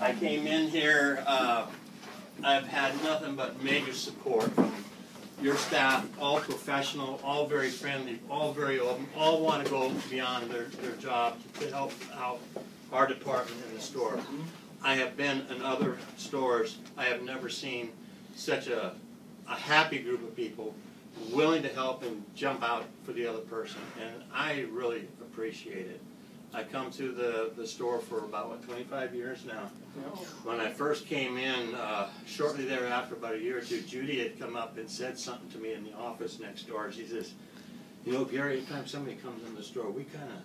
I came in here, uh, I've had nothing but major support from your staff, all professional, all very friendly, all very open, all want to go beyond their, their job to help out our department in the store. I have been in other stores, I have never seen such a, a happy group of people willing to help and jump out for the other person, and I really appreciate it. I come to the, the store for about, what, twenty-five years now? When I first came in, uh, shortly thereafter, about a year or two, Judy had come up and said something to me in the office next door. She says, you know, Gary, anytime somebody comes in the store, we kinda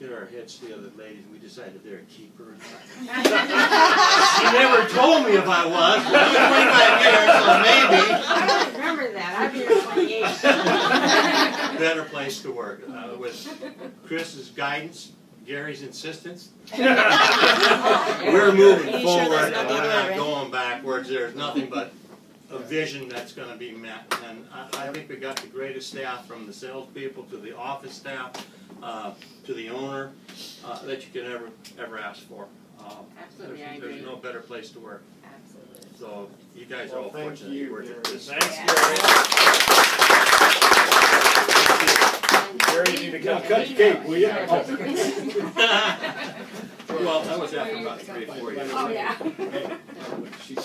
get our heads to the other ladies, and we decided they're a keeper. She never told me if I was, was twenty-five years, so maybe. I don't remember that, I've been here twenty-eight. better place to work. Uh, with Chris's guidance, Gary's insistence, we're moving Are you sure forward and we're not going backwards. There's nothing but a vision that's gonna be met. And I, I think we got the greatest staff from the salespeople to the office staff, uh, to the owner, uh, that you could ever, ever ask for. Um, Absolutely, there's- I agree. There's no better place to work. Absolutely. So you guys are all thank fortunate to you, work at this. Thanks, Gary, you need to cut, cut the cake, will you? Well, I was after about three or four years. Oh, yeah. She's